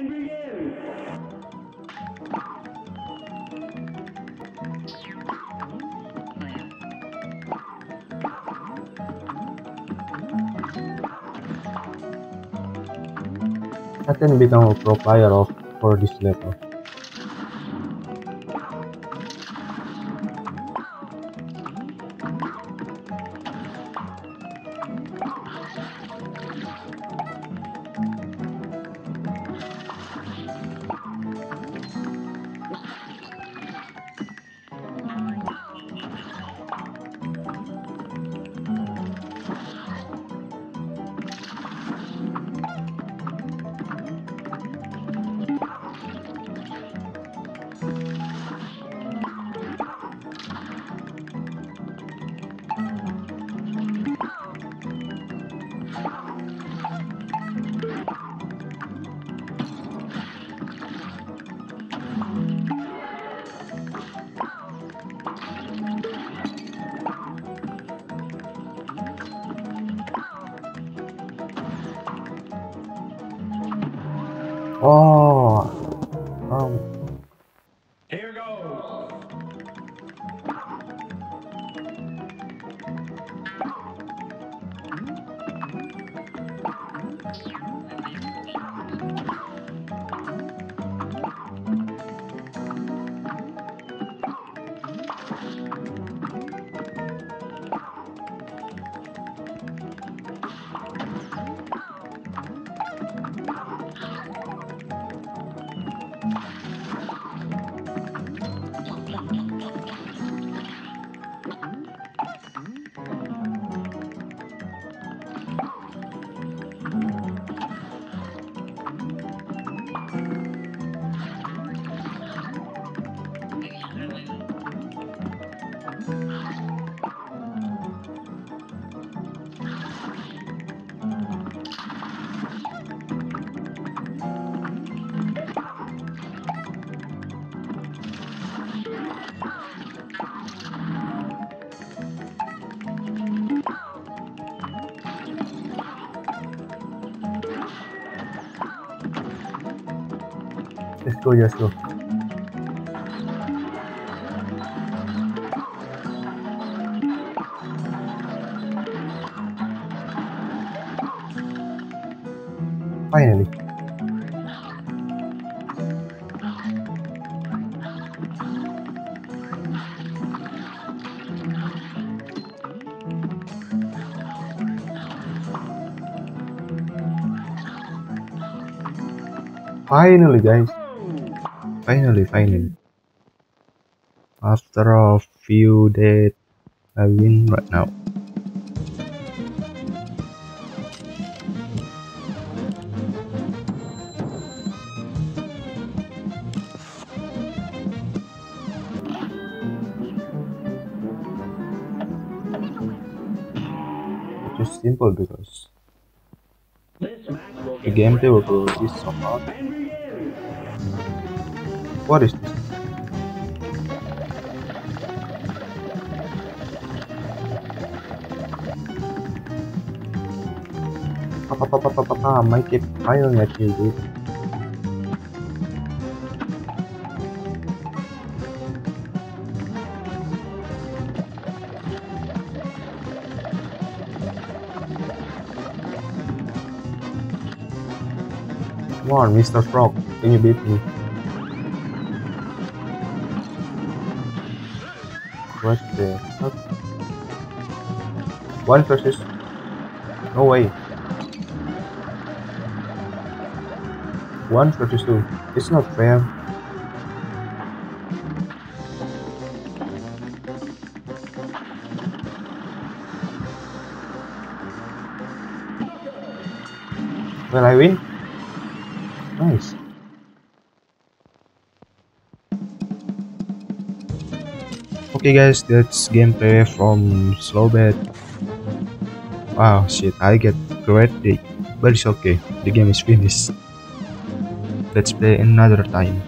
I can become a pro player of for this level. Oh, um, let's go, let's go. Finally. Finally, guys. Finally, finally. After a few days, I win right now. Simple because the gameplay will be so hard. Hmm. What is this? Pa pa pa pa pa pa pa, may keep iron like you. Come on, Mr. Frog, can you beat me? What the fuck? One versus. No way. One versus two. It's not fair. Will I win? Nice. Okay guys, that's gameplay from Slowbat. Wow, shit, I get great day, but it's okay. The game is finished. Let's play another time.